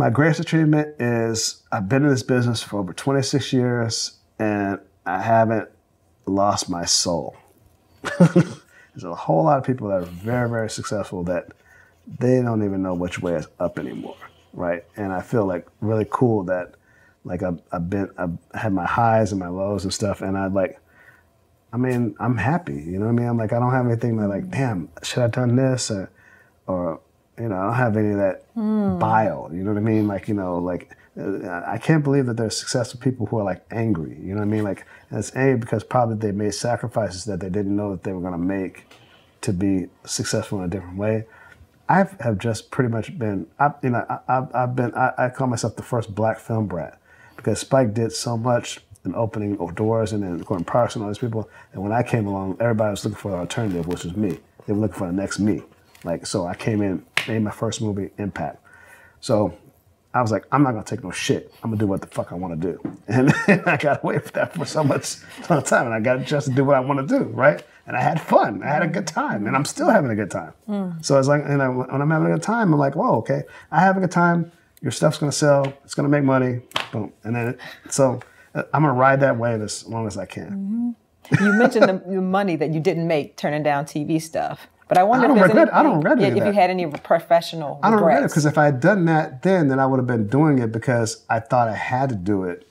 My greatest achievement is I've been in this business for over 26 years and I haven't lost my soul. There's a whole lot of people that are very, very successful that they don't even know which way is up anymore, right? And I feel like really cool that like I've, I've been, I've had my highs and my lows and stuff, and I like, I mean, I'm happy, you know what I mean? I'm like, I don't have anything that like, damn, should I done this or, or you know, I don't have any of that bile. You know what I mean? Like, you know, like uh, I can't believe that there's successful people who are like angry. You know what I mean? Like, it's angry because probably they made sacrifices that they didn't know that they were going to make to be successful in a different way. I have just pretty much been, I, you know, I, I've, I've been, I, I call myself the first black film brat because Spike did so much in opening doors and then Gordon Parks and all these people. And when I came along, everybody was looking for an alternative, which was me. They were looking for the next me. Like, so I came in, made my first movie, Impact. So I was like, I'm not gonna take no shit. I'm gonna do what the fuck I wanna do. And, I got away with that for so much time. And I got just to do what I wanna do, right? And I had fun. I had a good time. And I'm still having a good time. So it's like, and I, when I'm having a good time, I'm like, whoa, okay. I have a good time. Your stuff's gonna sell. It's gonna make money. Boom. And then, so uh, I'm gonna ride that wave as long as I can. You mentioned the, the money that you didn't make turning down TV stuff. But I wonder I don't if regret- I don't regret if you had any professional I don't regret it because if I had done that then, then I would have been doing it because I thought I had to do it.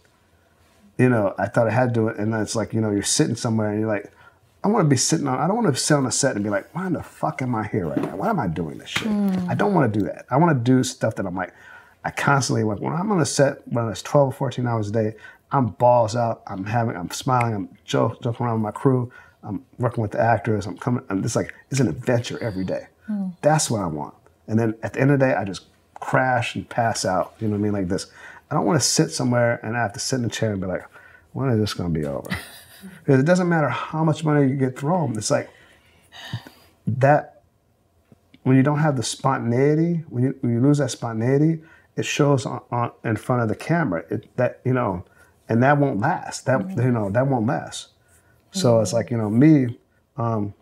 You know, I thought I had to do it, and then it's like you know, you're sitting somewhere and you're like, I want to be sitting on. I don't want to sit on a set and be like, why in the fuck am I here right now? Why am I doing this shit? Hmm. I don't want to do that. I want to do stuff that I'm like, I constantly like when I'm on a set, whether it's 12 or 14 hours a day, I'm balls out. I'm having, I'm smiling. I'm joking around with my crew. I'm working with the actors. I'm coming. I'm just like it's an adventure every day. Hmm. That's what I want. And then at the end of the day, I just crash and pass out. You know what I mean? Like this. I don't want to sit somewhere and I have to sit in a chair and be like, when is this going to be over? Because it doesn't matter how much money you get thrown. It's like that when you don't have the spontaneity, when you, when you lose that spontaneity, it shows on, on in front of the camera. It, that you know, and that won't last. That mm-hmm. you know that won't last. So it's like you know me. Um,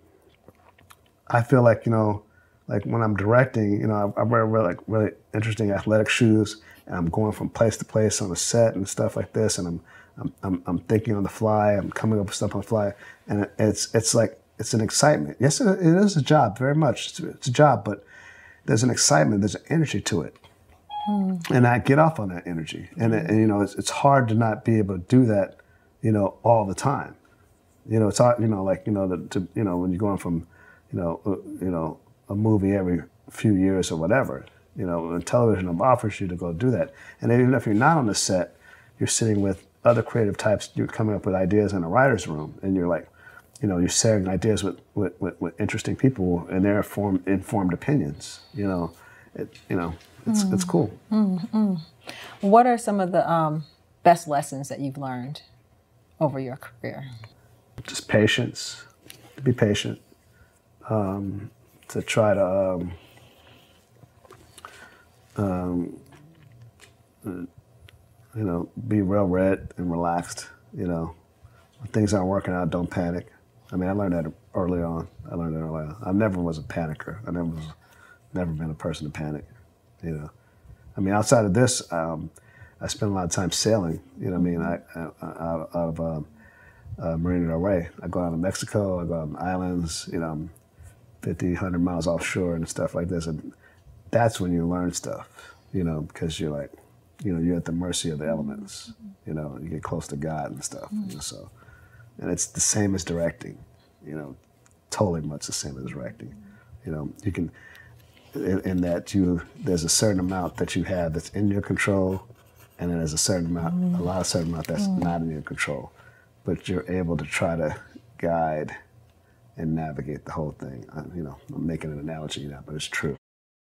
I feel like you know, like when I'm directing, you know, I, I wear really, like really interesting athletic shoes, and I'm going from place to place on the set and stuff like this, and I'm I'm, I'm, I'm thinking on the fly, I'm coming up with stuff on the fly, and it- it's it's like it's an excitement. Yes, it, it is a job, very much. It's, it's a job, but there's an excitement, there's an energy to it, and I get off on that energy, and, it, and you know, it's, it's hard to not be able to do that, you know, all the time. You know, it's hard, you know, like you know, the, to you know, when you're going from, you know, uh, you know, a movie every few years or whatever. You know, when television offers you to go do that, and even if you're not on the set, you're sitting with other creative types. You're coming up with ideas in a writer's room, and you're like, you know, you're sharing ideas with with, with, with interesting people and their form, informed opinions. You know, it, you know, it's it's cool. What are some of the um, best lessons that you've learned over your career? Just patience, to be patient, um, to try to, um, um, uh, you know, be real read and relaxed. You know, when things aren't working out, don't panic. I mean, I learned that early on. I learned that early on. I never was a panicker. I never was, never been a person to panic. You know, I mean, outside of this, um, I spend a lot of time sailing. You know, I mean, I, I, out, of um, uh, Marina del Rey. I go out to Mexico, I go out on islands, you know, I'm 50, 100 miles offshore and stuff like this. And that's when you learn stuff, you know, because you're like, you know, you're at the mercy of the elements, you know, you get close to God and stuff. Mm-hmm. You know, so, and it's the same as directing, you know, totally much the same as directing. You know, you can, in, in that you, there's a certain amount that you have that's in your control, and then there's a certain amount, a mm-hmm. lot of certain amount that's mm. not in your control but you're able to try to guide and navigate the whole thing. Uh, you know, I'm making an analogy now, but it's true.